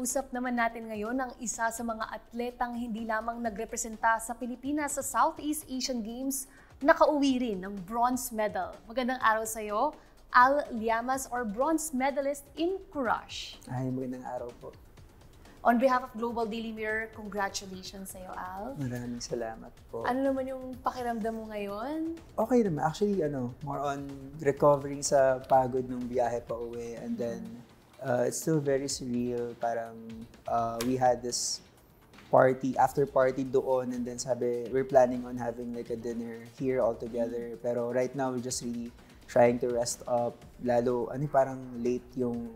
Makausap naman natin ngayon ang isa sa mga atletang hindi lamang nagrepresenta sa Pilipinas sa Southeast Asian Games, nakauwi rin ng bronze medal. Magandang araw sa iyo, Al Liamas or bronze medalist in Courage. Ay, magandang araw po. On behalf of Global Daily Mirror, congratulations sa iyo, Al. Maraming salamat po. Ano naman yung pakiramdam mo ngayon? Okay naman. Actually, ano, more on recovering sa pagod ng biyahe pa uwi. And then, uh, it's still very surreal. Parang uh, we had this party, after party doon. And then sabi, we're planning on having like a dinner here all together. Pero right now, we're just really trying to rest up. Lalo, ano parang late yung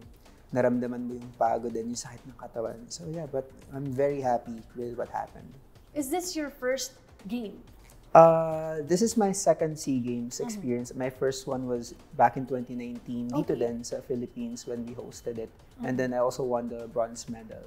naramdaman mo yung pagod and yung sakit ng katawan. So yeah, but I'm very happy with what happened. Is this your first game? Uh, this is my second SEA Games experience. My first one was back in 2019, dito Okay. din sa Philippines when we hosted it. And then I also won the bronze medal.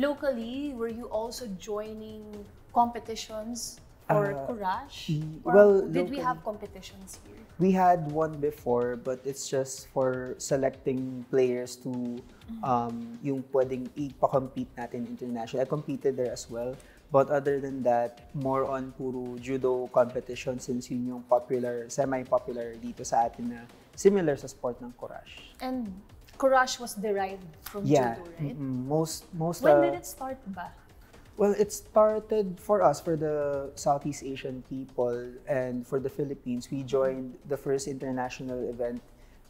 Locally, were you also joining competitions for Uh, Courage? Or well, did we have competitions here? We had one before, but it's just for selecting players to um, yung pwedeng ipa-compete natin international. I competed there as well. But other than that, more on puro judo competition since yun yung popular, semi-popular dito sa atin na similar sa sport ng Courage. And Courage was derived from Yeah. judo, right? mm-mm. Most most When uh, did it start ba? Well, it started for us for the Southeast Asian people and for the Philippines. We joined the first international event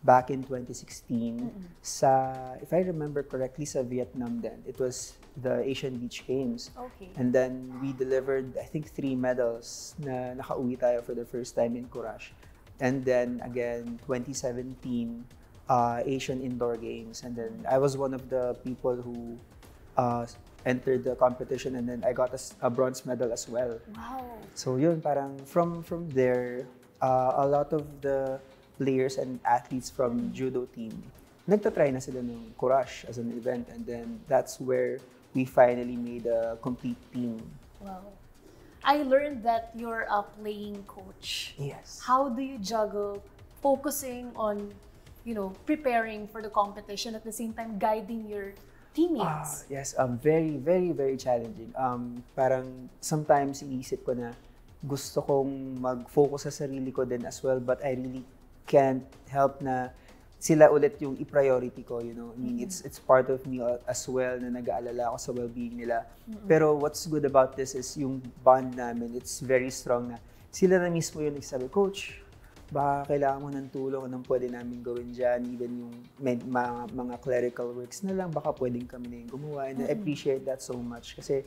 back in 2016 sa if I remember correctly sa Vietnam then. It was the Asian Beach Games. Okay. And then we delivered I think three medals na nakauwi tayo for the first time in Courage. And then again 2017 uh, Asian Indoor Games and then I was one of the people who uh, entered the competition and then I got a, a bronze medal as well. Wow. So yun parang from from there uh, a lot of the players and athletes from judo team nagtatry na sila ng Courage as an event and then that's where we finally made a complete team. Wow. I learned that you're a playing coach. Yes. How do you juggle focusing on, you know, preparing for the competition at the same time guiding your teammates? yes, um, very, very, very challenging. Um, parang sometimes iniisip ko na gusto kong mag-focus sa sarili ko din as well, but I really can't help na sila ulit yung i-priority ko, you know. I mean, it's it's part of me uh, as well na nag-aalala ako sa well-being nila. Pero what's good about this is yung bond namin, it's very strong na sila na mismo yung nagsabi, Coach, baka kailangan mo ng tulong, anong pwede namin gawin dyan, even yung med, mga, mga clerical works na lang, baka pwedeng kami na yung gumawa. And I appreciate that so much kasi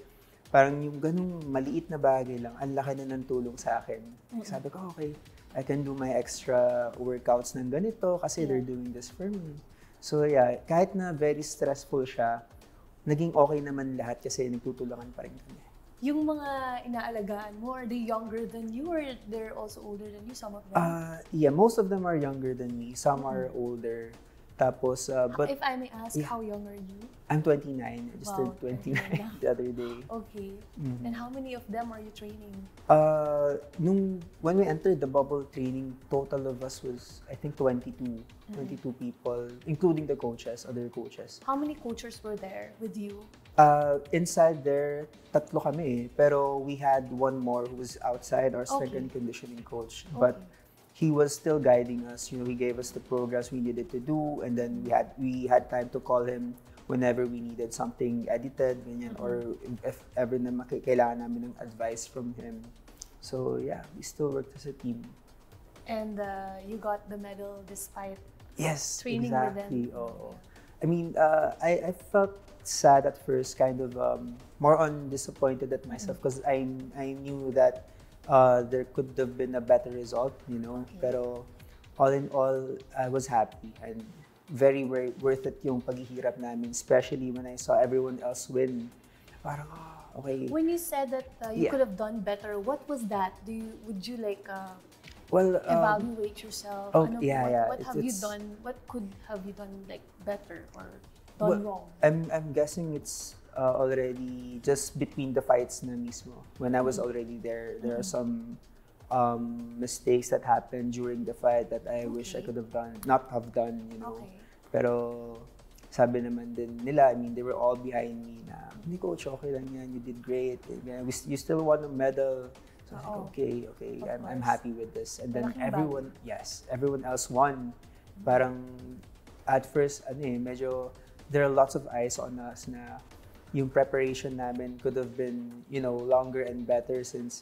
parang yung ganung maliit na bagay lang, ang laki na ng tulong sa akin. Sabi ko, okay, I can do my extra workouts ng ganito kasi they're doing this for me. So yeah, kahit na very stressful siya, naging okay naman lahat kasi nagtutulungan pa rin kami. Yung mga inaalagaan mo, are they younger than you or they're also older than you, some of them? Uh, yeah, most of them are younger than me. Some are older. Tapos, uh, but if I may ask, yeah. how young are you? I'm 29. I just Wow, turned 29 29 na. the other day. Okay. And how many of them are you training? Uh, nung, when we entered the bubble training, total of us was, I think, 22. 22 people, including the coaches, other coaches. How many coaches were there with you? Uh, inside there, tatlo kami eh. Pero we had one more who was outside, our strength Okay. and conditioning coach. But he was still guiding us. You know, he gave us the progress we needed to do, and then we had we had time to call him whenever we needed something edited, ganyan, or if ever na maki- kailangan namin ng advice from him. So yeah, we still worked as a team. And uh, you got the medal despite Yes, Training with them. exactly. I mean, uh, I, I felt sad at first, kind of um, more on disappointed at myself because I I knew that uh, there could have been a better result, you know. Okay. Pero all in all, I was happy and very, very worth it yung paghihirap namin, especially when I saw everyone else win. Parang, ah, okay. When you said that uh, you Yeah. could have done better, what was that? Do you would you like uh, Well, um, evaluate yourself? oh, Ano- yeah, what, yeah. What It's- have you it's- done? What could have you done like better or done Well, wrong? I'm I'm guessing it's uh, already just between the fights na mismo. When I was already there, there are some um, mistakes that happened during the fight that I wish I could have done, not have done, you know. Okay. Pero sabi naman din nila, I mean, they were all behind me na, hindi coach, okay lang yan, you did great. We, you still won a medal. So I was like, okay, okay, Of I'm, I'm happy with this. And then Malaking everyone, yes, everyone else won. Parang at first, ano eh, medyo, there are lots of eyes on us na yung preparation namin could have been, you know, longer and better since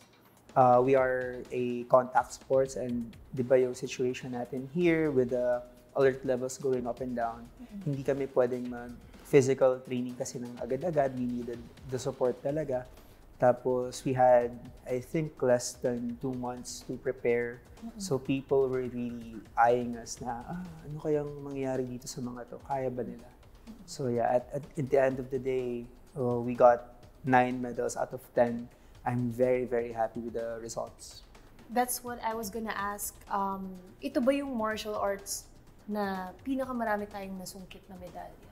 uh, we are a contact sports and di ba yung situation natin here with the alert levels going up and down, hindi kami pwedeng mag physical training kasi ng agad-agad. We needed the support talaga. Tapos we had, I think, less than two months to prepare. So people were really eyeing us na, ah, ano kayang mangyayari dito sa mga to? Kaya ba nila? So yeah, at, at, at the end of the day, uh, we got nine medals out of 10. I'm very, very happy with the results. That's what I was gonna ask. Um, ito ba yung martial arts na pinakamarami tayong nasungkit na medalya?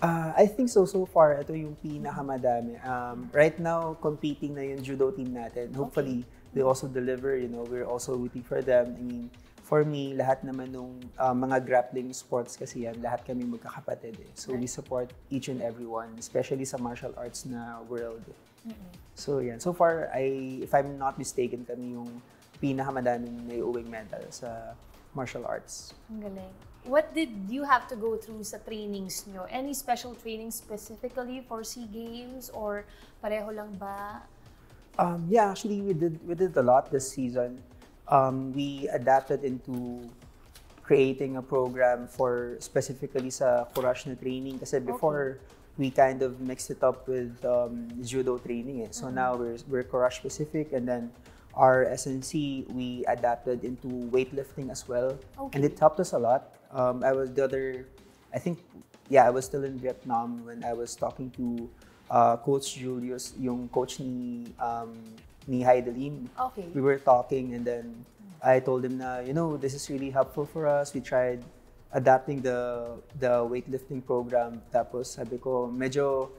Uh, I think so. So far, ito yung pinakamadami. Um, right now, competing na yung judo team natin. Hopefully, they also deliver. You know, we're also rooting for them. I mean, for me, lahat naman nung uh, mga grappling sports kasi yan, lahat kami magkakapatid eh. So we support each and every one, especially sa martial arts na world. So yan. So far, I, if I'm not mistaken, kami yung pinakamadaming naiuwing medal sa martial arts. Ang galing. What did you have to go through sa trainings nyo? Any special training specifically for SEA Games or pareho lang ba? Um, yeah, actually, we did we did a lot this season. Um, we adapted into creating a program for specifically sa Courage na training kasi before we kind of mixed it up with um, judo training. Eh. So now we're we're Courage specific and then our SNC we adapted into weightlifting as well, and it helped us a lot. Um, I was the other, I think, yeah, I was still in Vietnam when I was talking to uh, Coach Julius, yung coach ni um, ni Heidelin. Okay. We were talking and then I told him na, you know, this is really helpful for us. We tried adapting the the weightlifting program. Tapos sabi ko, medyo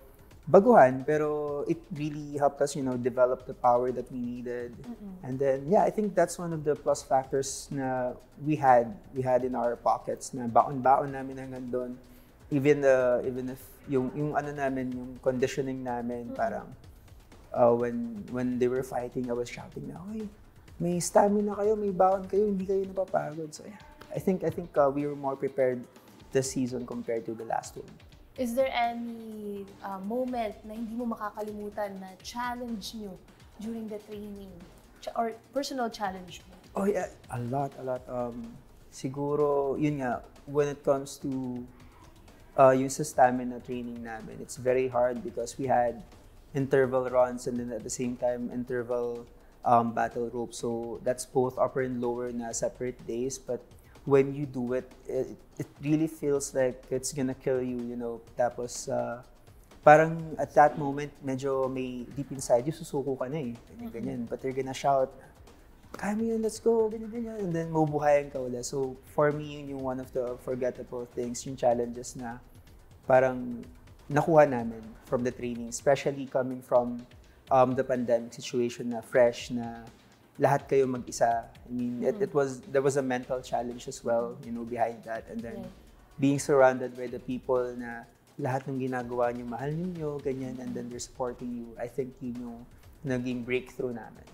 baguhan, pero it really helped us, you know, develop the power that we needed. And then, yeah, I think that's one of the plus factors na we had, we had in our pockets na baon-baon namin hanggang doon. Even the, even if yung yung ano namin, yung conditioning namin, parang uh, when when they were fighting, I was shouting na, "Oy, may stamina kayo, may baon kayo, hindi kayo napapagod." So yeah, I think I think uh, we were more prepared this season compared to the last one. Is there any uh, moment na hindi mo makakalimutan na challenge nyo during the training? Ch- or personal challenge mo? Oh yeah, a lot, a lot. Um, siguro, yun nga, when it comes to uh, yung sa stamina training namin, it's very hard because we had interval runs and then at the same time interval um, battle rope. So that's both upper and lower na separate days. But when you do it, it, it really feels like it's gonna kill you, you know. Tapos, uh, parang at that moment, medyo may deep inside you, susuko ka na eh. Ganyan, ganyan. But they're gonna shout, kaya mo yun, let's go, ganyan, ganyan. And then, mabuhayan ka ulit. So, for me, yun yung one of the forgettable things, yung challenges na parang nakuha namin from the training, especially coming from um, the pandemic situation na fresh na lahat kayo mag-isa. I mean, it, it was, there was a mental challenge as well, you know, behind that. And then, Right. being surrounded by the people na lahat ng ginagawa niyo, mahal niyo, ganyan, and then they're supporting you. I think yun yung naging breakthrough namin.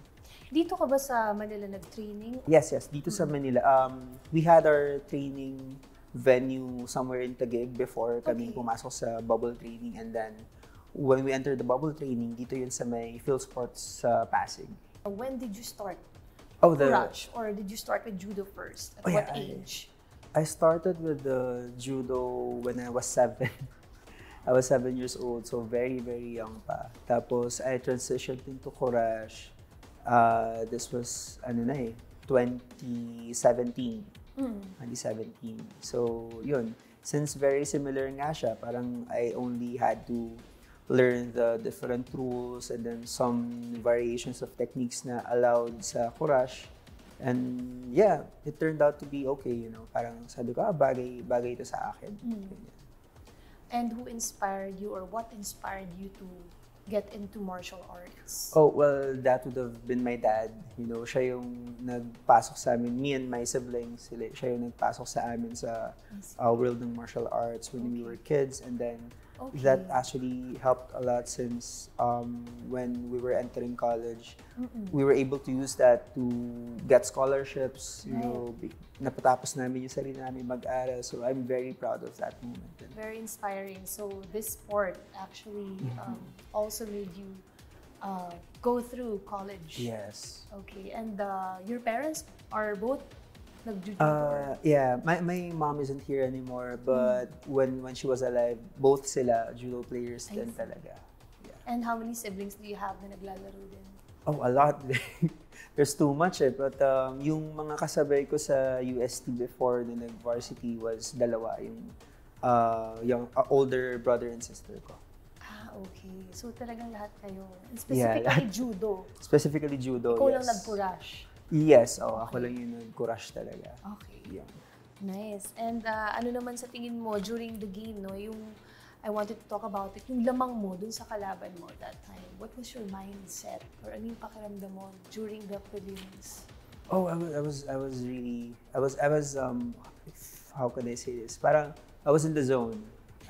Dito ka ba sa Manila nag-training? Yes, yes. Dito sa Manila, um, we had our training venue somewhere in Taguig before kami Okay. pumasok sa bubble training. And then, when we entered the bubble training, dito yun sa may Phil Sports sa Pasig. When did you start Oh, the, Courage? Or did you start with judo first? At Oh, what yeah, I- age? I started with the judo when I was seven. I was seven years old, so very, very young pa. Tapos, I transitioned into Courage. Uh, this was, ano na eh, 2017. Mm. 2017. So, yun. Since very similar nga siya, parang I only had to learn the different rules and then some variations of techniques na allowed sa Courage. And yeah, it turned out to be okay, you know. Parang sabi ko, ah, bagay, bagay ito sa akin. Ganyan. And who inspired you or what inspired you to get into martial arts? Oh, well, that would have been my dad. You know, siya yung nagpasok sa amin. Me and my siblings, sila, siya yung nagpasok sa amin sa uh, world ng martial arts when we were kids. And then, Okay. that actually helped a lot since um, when we were entering college, we were able to use that to get scholarships. You know, napatapos namin yung sarili namin mag-aral. So I'm very proud of that moment. Very inspiring. So this sport actually um, also made you uh, go through college. yes. Okay. And uh, your parents are both nag-judo? Uh, yeah, my, my mom isn't here anymore, but when when she was alive, both sila judo players I din see. talaga. Yeah. and how many siblings do you have na naglalaro din? Oh, a lot. There's too much eh. But um, yung mga kasabay ko sa UST before na nag-varsity was dalawa. Yung, uh, yung uh, older brother and sister ko. Ah, okay. So talagang lahat kayo. And Yeah, specifically lahat. judo. Specifically judo, Ikaw yes. lang nag-courage. Yes, oh, ako lang yung nag-courage talaga. Okay. Yeah. Nice. And uh, ano naman sa tingin mo during the game, no? Yung, I wanted to talk about it, yung lamang mo dun sa kalaban mo that time. What was your mindset? Or ano yung pakiramdam mo during the prelims? Oh, I was, I was, I was really, I was, I was, um, how can I say this? Parang, I was in the zone.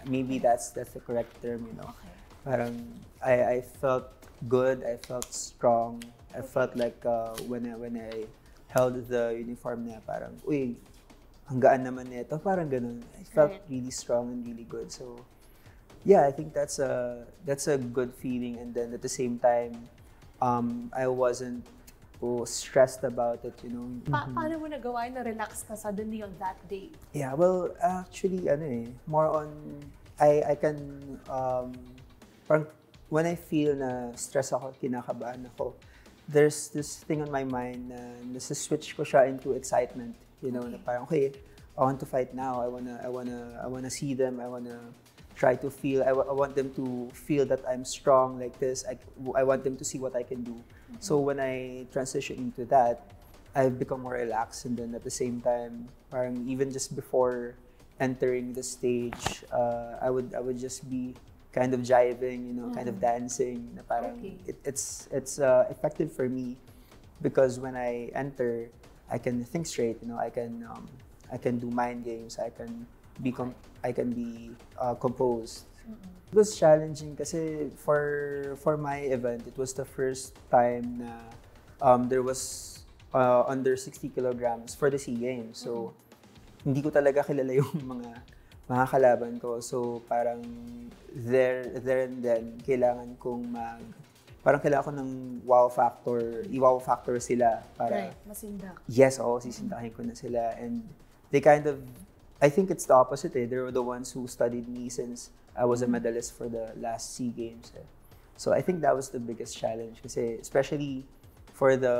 Maybe that's that's the correct term, you know. Okay. Parang, I, I felt good. I felt strong. I felt like uh, when I, when I held the uniform na parang, uy, ang gaan naman nito. Parang ganun. I felt Right. really strong and really good. So, yeah, I think that's a that's a good feeling. And then at the same time, um, I wasn't oh, stressed about it, you know. Pa- paano mo nagawa na relax ka suddenly on that day? Yeah, well, actually, ano eh, more on, I, I can, um, parang, when I feel na stress ako, kinakabahan ako, there's this thing on my mind na nasa-switch ko siya into excitement. You know, na parang, okay, I want to fight now. I wanna, I wanna, I wanna see them. I wanna try to feel, I, I want them to feel that I'm strong like this. I, I want them to see what I can do. So when I transition into that, I've become more relaxed and then at the same time, parang even just before entering the stage, uh, I would I would just be kind of jiving, you know, kind of dancing. Na parang Okay. it, it's it's uh, effective for me because when I enter, I can think straight. You know, I can um, I can do mind games. I can be com- I can be uh, composed. It was challenging kasi for for my event, it was the first time na um, there was uh, under 60 kilograms for the SEA Games. So, hindi ko talaga kilala yung mga mga kalaban ko. So, parang there, there and then, kailangan kong mag, parang kailangan ko ng wow factor, i-wow factor sila para Right. Masindak. Yes, oo, sisintahin ko na sila. And they kind of, I think it's the opposite eh. They were the ones who studied me since I was a medalist for the last SEA Games. Eh. So I think that was the biggest challenge kasi especially for the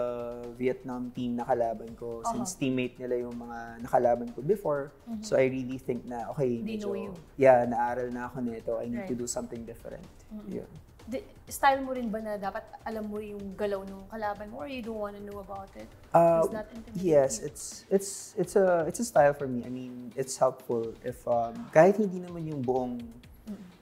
Vietnam team na kalaban ko, since teammate nila yung mga nakalaban ko before. So I really think na, okay, They know medyo, you. yeah, naaral na ako nito. I need to Right. do something different. Yeah. Di- style mo rin ba na dapat alam mo yung galaw ng kalaban mo or you don't want to know about it? Uh, that intimidating? yes, it's it's it's a it's a style for me. I mean, it's helpful if um, kahit hindi naman yung buong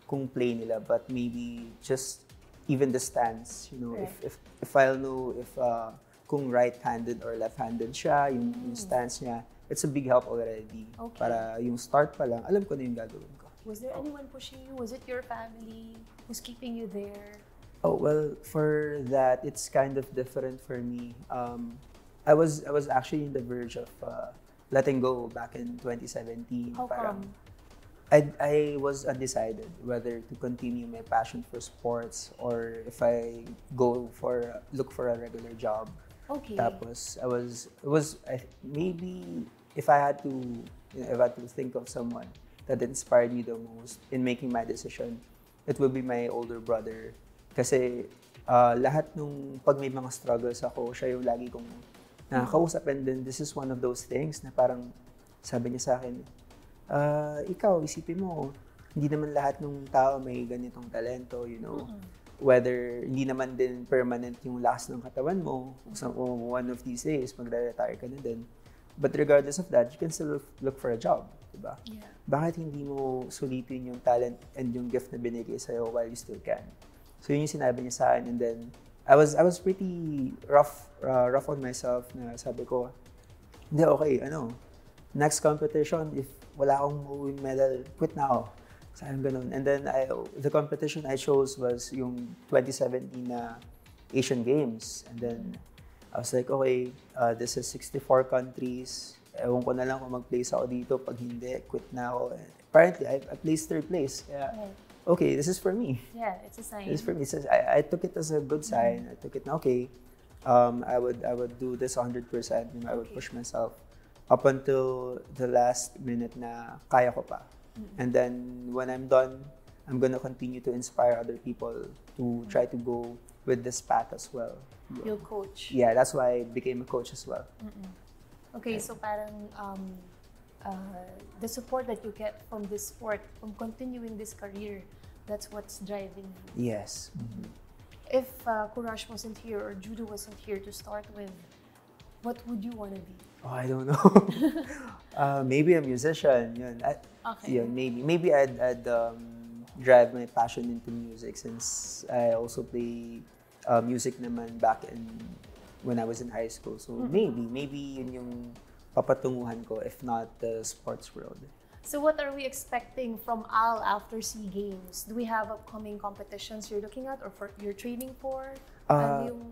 kung play nila, but maybe just even the stance. You know, if if if I'll know if uh, kung right-handed or left-handed siya, yung, yung stance niya, it's a big help already. Mm. Okay. Para yung start pa lang, alam ko na yung gagawin ko. Was there anyone pushing you? Was it your family who's keeping you there? Oh well, for that it's kind of different for me. Um, I was I was actually in the verge of uh, letting go back in 2017. How Parang come? I I was undecided whether to continue my passion for sports or if I go for look for a regular job. Okay. Tapos I was it was I, maybe if I had to you know, if I had to think of someone that inspired me the most in making my decision, it would be my older brother. Kasi uh, lahat nung pag may mga struggles ako, siya yung lagi kong nakakausap and then this is one of those things na parang sabi niya sa akin, ah, ikaw, isipin mo, hindi naman lahat ng tao may ganitong talento, you know. Whether hindi naman din permanent yung lakas ng katawan mo, so, one of these days, magre-retire ka na din. But regardless of that, you can still look, look for a job, di ba? Yeah. Bakit hindi mo sulitin yung talent and yung gift na binigay sa'yo while you still can? So yun yung sinabi niya sa akin and then I was I was pretty rough uh, rough on myself na sabi ko, hindi okay, ano, next competition if wala akong mauwing medal, quit na ako. Sayang ganun. And then I, the competition I chose was yung 2017 na Asian Games. And then I was like, okay, uh, this is 64 countries. Ewan ko na lang kung mag-place ako dito. Pag hindi, quit na ako. And apparently, I, I placed third place. Kaya, Right. okay, this is for me. Yeah, it's a sign. This is for me. So I, I took it as a good sign. I took it na, okay, um, I would I would do this 100%. You know, I would Okay. push myself up until the last minute na kaya ko pa. And then when I'm done, I'm gonna continue to inspire other people to try to go with this path as well. Your coach. Yeah, that's why I became a coach as well. Okay, so parang um, uh, the support that you get from this sport, from continuing this career, that's what's driving you. Yes. If uh, Courage wasn't here or Judo wasn't here to start with, what would you want to be? Oh, I don't know. uh, maybe a musician. Yun. I, Okay. Yeah, maybe. Maybe I'd, I'd um, drive my passion into music since I also play uh, music naman back in when I was in high school. So maybe, maybe yun yung papatunguhan ko if not the sports world. So what are we expecting from Al after SEA Games? Do we have upcoming competitions you're looking at or for you're training for? Uh, ano yung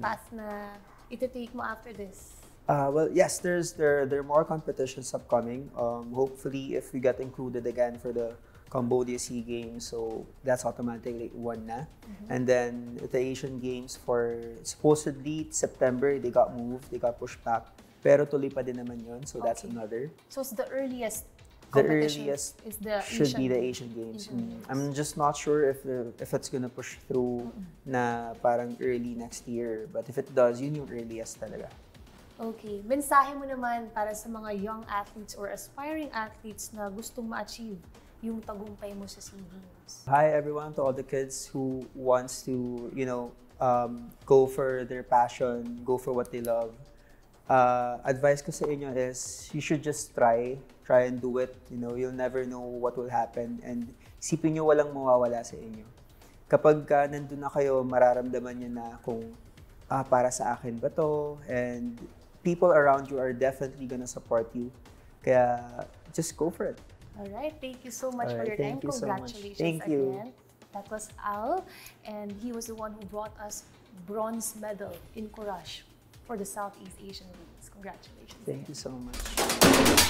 path na iti-take mo after this? Uh, well, yes, there's there there are more competitions upcoming. Um, hopefully, if we get included again for the Cambodia Sea Games, so that's automatically one na. And then the Asian Games for supposedly September they got moved, they got pushed back. Pero tuloy pa din naman yun, so that's another. So it's the earliest The earliest is the Should Asian be the Games. Asian Games. Mm. Games. I'm just not sure if the, if it's gonna push through na parang early next year. But if it does, yun yung earliest talaga. Okay. Mensahe mo naman para sa mga young athletes or aspiring athletes na gustong ma-achieve yung tagumpay mo sa SEA Games. Hi everyone to all the kids who wants to, you know, um, go for their passion, go for what they love. Uh, advice ko sa inyo is you should just try, try and do it. You know, you'll never know what will happen and isipin nyo walang mawawala sa inyo. Kapag ka nandun na kayo, mararamdaman nyo na kung ah, para sa akin ba to and people around you are definitely gonna support you. Kaya just go for it. All right. Thank you so much for Alright, your time. thank you so. Congratulations Thank you. again. That was Al, and he was the one who brought us bronze medal in Courage for the Southeast Asian Games. Congratulations. Thank you so much.